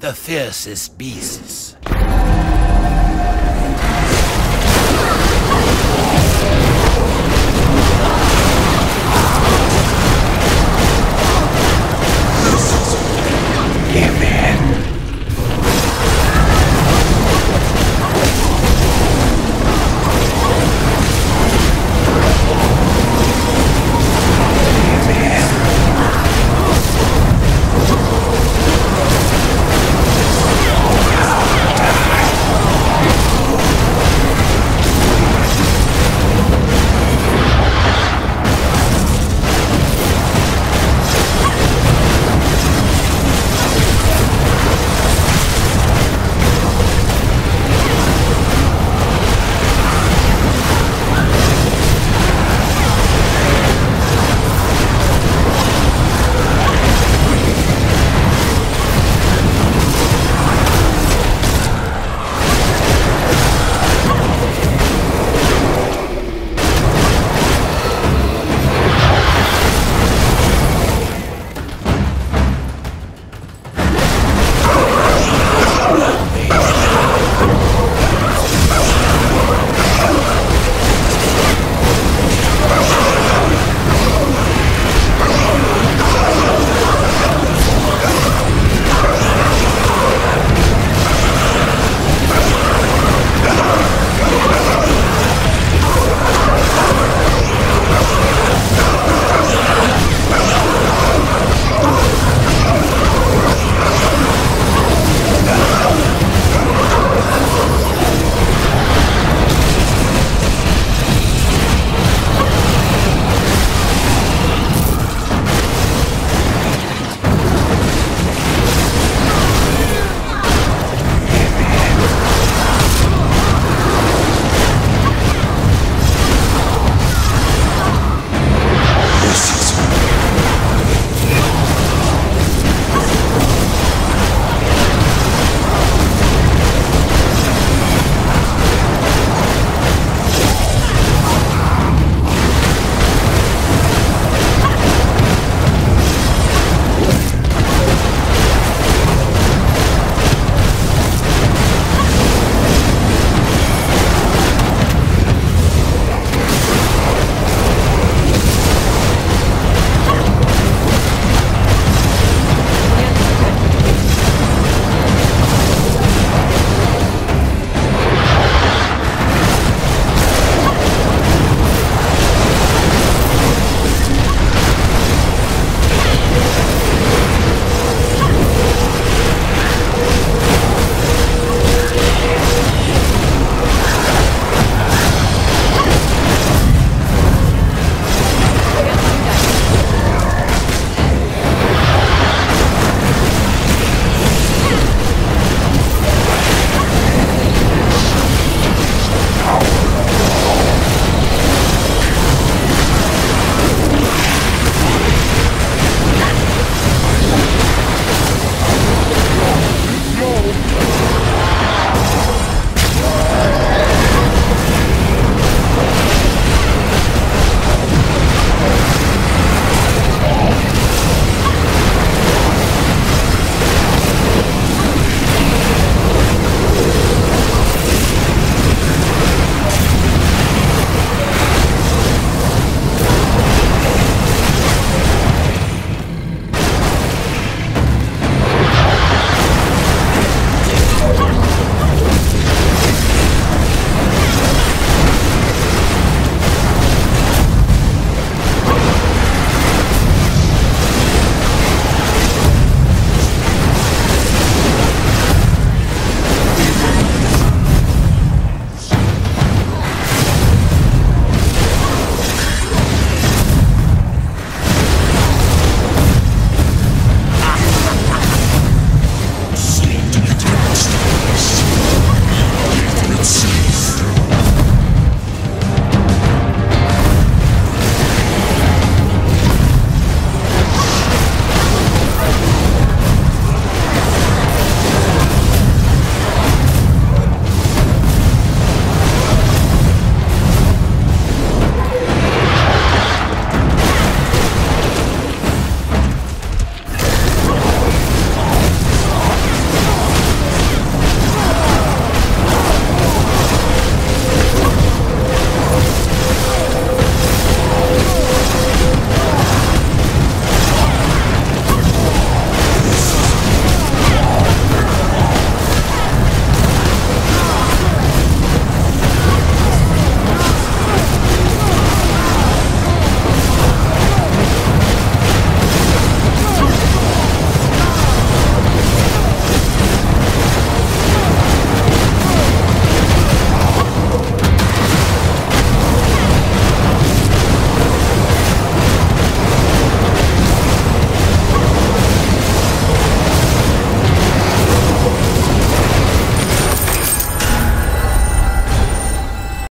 the fiercest beasts.